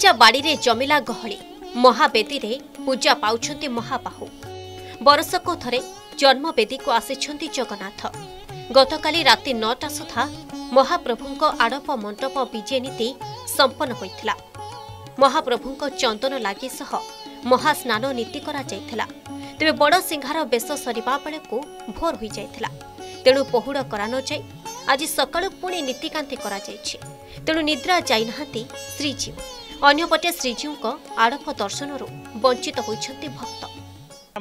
ଗୁଣ୍ଡିଚା ବାଡ଼ିରେ ଜମିଲା ଗହଳି। ମହାବେଦୀରେ ପୂଜା ପାଉଛନ୍ତି ମହାବାହୁ। ବର୍ଷକୁ ଥରେ ଜନ୍ମବେଦୀକୁ ଆସିଛନ୍ତି ଜଗନ୍ନାଥ। ଗତକାଲି ରାତି ନଅଟା ସୁଦ୍ଧା ମହାପ୍ରଭୁଙ୍କ ଆଡ଼ପ ମଣ୍ଡପ ବିଜେ ନୀତି ସମ୍ପନ୍ନ ହୋଇଥିଲା। ମହାପ୍ରଭୁଙ୍କ ଚନ୍ଦନ ଲାଗି ସହ ମହାସ୍ନାନ ନୀତି କରାଯାଇଥିଲା। ତେବେ ବଡ଼ ସିଂହାର ବେଶ ସରିବା ବେଳକୁ ଭୋର ହୋଇଯାଇଥିଲା। ତେଣୁ ପହୁଡ଼ କରାନଯାଇ ଆଜି ସକାଳୁ ପୁଣି ନୀତିକାନ୍ତି କରାଯାଇଛି। ତେଣୁ ନିଦ୍ରା ଯାଇନାହାନ୍ତି ଶ୍ରୀଜୀଉ। ଅନ୍ୟପଟେ ଶ୍ରୀଜୀଉଙ୍କ ଆଡ଼ପ ଦର୍ଶନରୁ ବଞ୍ଚିତ ହୋଇଛନ୍ତି ଭକ୍ତ।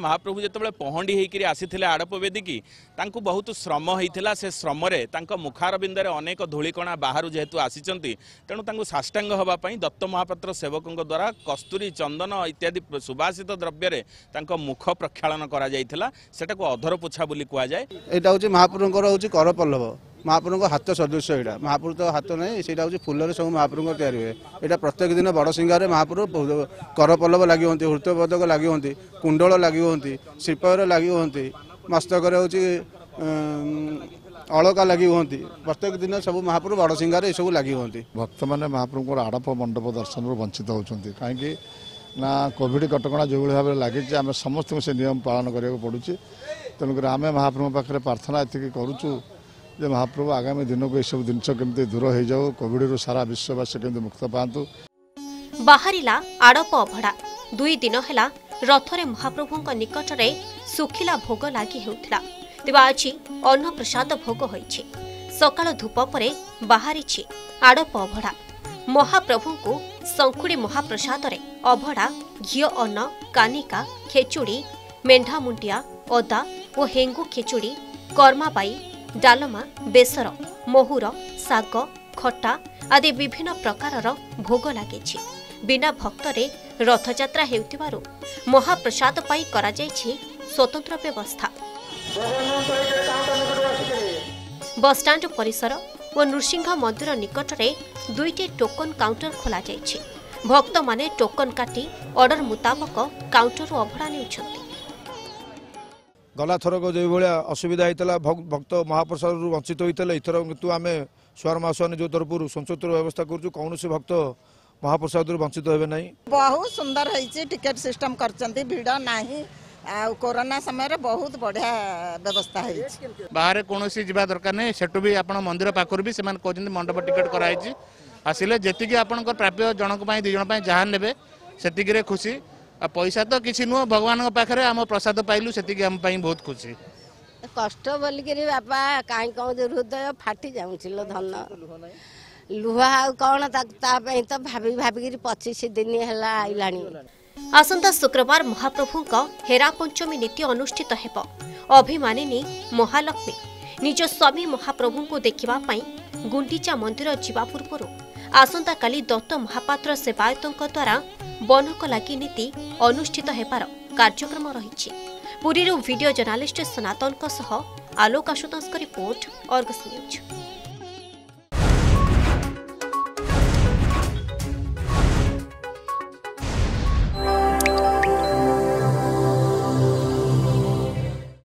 ମହାପ୍ରଭୁ ଯେତେବେଳେ ପହଣ୍ଡି ହେଇକିରି ଆସିଥିଲେ ଆଡ଼ପ ବେଦିକି ତାଙ୍କୁ ବହୁତ ଶ୍ରମ ହେଇଥିଲା। ସେ ଶ୍ରମରେ ତାଙ୍କ ମୁଖାରବିନ୍ଦରେ ଅନେକ ଧୂଳିକଣା ବାହାରୁ ଯେହେତୁ ଆସିଛନ୍ତି ତେଣୁ ତାଙ୍କୁ ସାଷ୍ଟାଙ୍ଗ ହେବା ପାଇଁ ଦତ୍ତ ମହାପାତ୍ର ସେବକଙ୍କ ଦ୍ୱାରା କସ୍ତୁରୀ ଚନ୍ଦନ ଇତ୍ୟାଦି ସୁବାସିତ ଦ୍ରବ୍ୟରେ ତାଙ୍କ ମୁଖ ପ୍ରକ୍ଷାଳନ କରାଯାଇଥିଲା। ସେଟାକୁ ଅଧର ପୋଛା ବୋଲି କୁହାଯାଏ। ଏଇଟା ହେଉଛି ମହାପ୍ରଭୁଙ୍କର ହେଉଛି କରପଲ୍ଲବ। ମହାପ୍ରଭୁଙ୍କ ହାତ ସଦୃଶ୍ୟ ଏଇଟା। ମହାପ୍ରଭୁ ତ ହାତ ନାହିଁ ସେଇଟା ହେଉଛି ଫୁଲରେ ସବୁ ମହାପ୍ରଭୁଙ୍କ ତିଆରି ହୁଏ। ଏଇଟା ପ୍ରତ୍ୟେକ ଦିନ ବଡ଼ ସିଂହାରେ ମହାପ୍ରଭୁ କରପଲ୍ଲବ ଲାଗି ହୁଅନ୍ତି ହୃତପଦକ ଲାଗି ହୁଅନ୍ତି କୁଣ୍ଡଳ ଲାଗି ହୁଅନ୍ତି ଶିଳ୍ପରେ ଲାଗି ହୁଅନ୍ତି ମସ୍ତକରେ ହେଉଛି ଅଳକା ଲାଗି ହୁଅନ୍ତି ପ୍ରତ୍ୟେକ ଦିନ ସବୁ ମହାପ୍ରଭୁ ବଡ଼ ସିଂହାରେ ଏସବୁ ଲାଗି ହୁଅନ୍ତି ଭକ୍ତମାନେ ମହାପ୍ରଭୁଙ୍କର ଆଡ଼ପ ମଣ୍ଡପ ଦର୍ଶନରୁ ବଞ୍ଚିତ ହେଉଛନ୍ତି। କାହିଁକି ନା କୋଭିଡ଼ କଟକଣା ଯେଉଁଭଳି ଭାବରେ ଲାଗିଛି ଆମେ ସମସ୍ତଙ୍କୁ ସେ ନିୟମ ପାଳନ କରିବାକୁ ପଡ଼ୁଛି। ତେଣୁକରି ଆମେ ମହାପ୍ରଭୁଙ୍କ ପାଖରେ ପ୍ରାର୍ଥନା ଏତିକି କରୁଛୁ ଯେ ମହାପ୍ରଭୁ ଆଗାମୀ ଦିନକୁ ଏସବୁ ଜିନିଷ କେମିତି ଦୂର ହେଇଯାଉ କୋଭିଡ଼ରୁ ସାରା ବିଶ୍ୱବାସୀ କେମିତି ମୁକ୍ତ ପାଆନ୍ତୁ। ବାହାରିଲା ଆଡ଼ପ ଅଭଡ଼ା। ଦୁଇ ଦିନ ହେଲା ରଥରେ ମହାପ୍ରଭୁଙ୍କ ନିକଟରେ ଶୁଖିଲା ଭୋଗ ଲାଗି ହେଉଥିଲା। ତେବେ ଆଜି ଅନ୍ନପ୍ରସାଦ ଭୋଗ ହୋଇଛି। ସକାଳ ଧୂପ ପରେ ବାହାରିଛି ଆଡ଼ପ ଅଭଡ଼ା। ମହାପ୍ରଭୁଙ୍କୁ ଶଙ୍ଖୁଡ଼ି ମହାପ୍ରସାଦରେ ଅଭଡ଼ା ଘିଅ ଅନ୍ନ କାନିକା ଖେଚୁଡ଼ି ମେଣ୍ଢାମୁଣ୍ଡିଆ ଅଦା ଓ ହେଙ୍ଗୁ ଖେଚୁଡ଼ି କର୍ମାବାଇ ଡାଲମା ବେସର ମହୁର ଶାଗ ଖଟା ଆଦି ବିଭିନ୍ନ ପ୍ରକାରର ଭୋଗ ଲାଗିଛି। ବିନା ଭକ୍ତରେ ରଥଯାତ୍ରା ହେଉଥିବାରୁ ମହାପ୍ରସାଦ ପାଇଁ କରାଯାଇଛି ସ୍ୱତନ୍ତ୍ର ବ୍ୟବସ୍ଥା। ବସ୍ଷ୍ଟାଣ୍ଡ ପରିସର ଓ ନୃସିଂହ ମନ୍ଦିର ନିକଟରେ ଦୁଇଟି ଟୋକନ କାଉଣ୍ଟର ଖୋଲାଯାଇଛି। ଭକ୍ତମାନେ ଟୋକନ କାଟି ଅର୍ଡର ମୁତାବକ କାଉଣ୍ଟରରୁ ଅଭଡ଼ା ନେଉଛନ୍ତି। ଗଲାଥରକ ଯେଉଁଭଳିଆ ଅସୁବିଧା ହେଇଥିଲା ଭକ୍ତ ମହାପ୍ରସାଦରୁ ବଞ୍ଚିତ ହୋଇଥିଲେ ଏଥର କିନ୍ତୁ ଆମେ ସ୍ୱର ମାସୱାନୀ ଯେଉଁ ତରଫରୁ ସ୍ୱତନ୍ତ୍ର ବ୍ୟବସ୍ଥା କରୁଛୁ କୌଣସି ଭକ୍ତ ମହାପ୍ରସାଦରୁ ବଞ୍ଚିତ ହେବେ ନାହିଁ। ବହୁତ ସୁନ୍ଦର ହେଇଛି ଟିକେଟ ସିଷ୍ଟମ କରିଛନ୍ତି ଭିଡ଼ ନାହିଁ ଆଉ କରୋନା ସମୟରେ ବହୁତ ବଢିଆ ବ୍ୟବସ୍ଥା ହେଇଛି। ବାହାରେ କୌଣସି ଯିବା ଦରକାର ନାହିଁ ସେଠୁ ବି ଆପଣ ମନ୍ଦିର ପାଖରୁ ବି ସେମାନେ କହୁଛନ୍ତି ମଣ୍ଡପ ଟିକେଟ କରାହେଇଛି। ଆସିଲେ ଯେତିକି ଆପଣଙ୍କ ପ୍ରାପ୍ୟ ଜଣଙ୍କ ପାଇଁ ଦୁଇ ଜଣ ପାଇଁ ଯାହା ନେବେ ସେତିକିରେ ଖୁସି। ଆଉ ପଇସା ତ କିଛି ନୁହଁ ଭଗବାନଙ୍କ ପାଖରେ ଆମ ପ୍ରସାଦ ପାଇଲୁ ସେତିକି ଆମ ପାଇଁ ବହୁତ ଖୁସି କଷ୍ଟ ବୋଲିକିରି ବାପା କାହିଁ କଣ ହୃଦୟ ଫାଟି ଯାଉଛି ଲୋ ଧନ ଲୁହା ଆଉ କଣ ତା ପାଇଁ ତ ଭାବି ଭାବିକିରି ପଚିଶ ଦିନ ହେଲା ଆଇଲାଣି ଆସନ୍ତା ଶୁକ୍ରବାର ମହାପ୍ରଭୁଙ୍କ ହେରା ପଞ୍ଚମୀ ନୀତି ଅନୁଷ୍ଠିତ ହେବ। ଅଭିମାନିନୀ ମହାଲକ୍ଷ୍ମୀ। ନିଜ ସ୍ୱାମୀ ମହାପ୍ରଭୁଙ୍କୁ ଦେଖିବା ପାଇଁ ଗୁଣ୍ଡିଚା ମନ୍ଦିର ଯିବା ପୂର୍ବରୁ ଆସନ୍ତାକାଲି ଦତ୍ତ ମହାପାତ୍ର ସେବାୟତଙ୍କ ଦ୍ୱାରା ବନକ ଲାଗି ନୀତି ଅନୁଷ୍ଠିତ ହେବାର କାର୍ଯ୍ୟକ୍ରମ ରହିଛି। ପୁରୀରୁ ଭିଡିଓ ଜର୍ଣ୍ଣାଲିଷ୍ଟ ସନାତନଙ୍କ ସହ ଆଲୋକ ଆଶୁତୋଷଙ୍କ ରିପୋର୍ଟ ଅର୍ଗସ୍ ନ୍ୟୁଜ୍।